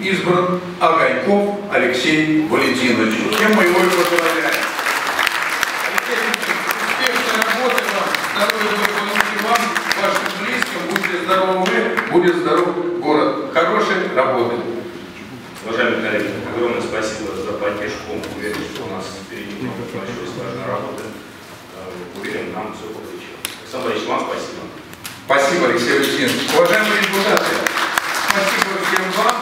избран Огоньков Алексей Валентинович. Чем мы его и поздравляем. Будет здоров город. Хорошей работы. Уважаемые коллеги, огромное спасибо за поддержку. Уверен, что у нас впереди много очень важной работы. Э, Уверен, нам все по плечу. Александр Борисович, вам спасибо. Спасибо, Алексей Валентинович. Уважаемые депутаты, спасибо всем вам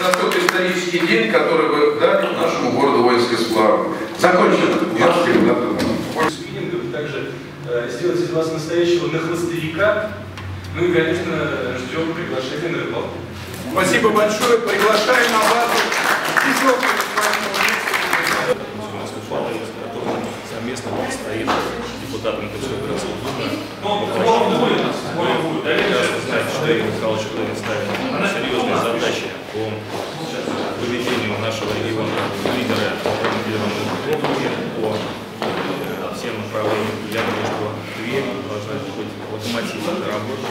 за тот исторический день, который вы дали нашему городу воинской славы. Закончено. Наш депутат. спиннингов, также э, сделать из вас настоящего нахвостовика. Ну и, конечно, ждем приглашения на рыбалку. Спасибо большое. Приглашаем на базу. Часов у что Игорь Михайлович Кулин ставит серьезные задачи по выведению нашего региона лидера в определенном округе, по э, всем направлениям. Я думаю, что Тверь должна быть локомотивом работы.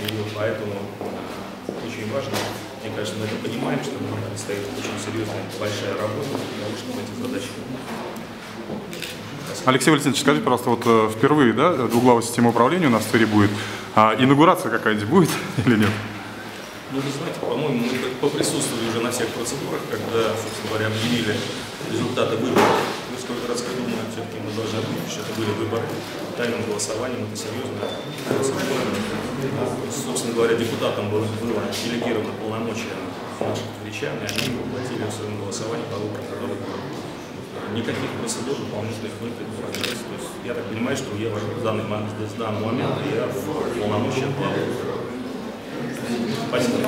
И поэтому очень важно, мне кажется, мы это понимаем, что нам предстоит очень серьезная, большая работа Алексей Валентинович, скажите, пожалуйста, вот э, впервые, да, двуглавая система управления у нас в Твери будет. А инаугурация какая-нибудь будет или нет? Ну, вы знаете, по-моему, мы поприсутствовали уже на всех процедурах, когда, собственно говоря, объявили результаты выборов. Тверской городской думы, все-таки мы должны отметить, что это были выборы тайным голосованием, это серьезно. Собственно говоря, депутатам было, было делегировано полномочия наших и они воплотили в своем голосовании по выборам города. Никаких процедур дополнительных мы предполагаем. То есть я так понимаю, что я в данный, момент- в данный момент я в полномочиях главы. Спасибо.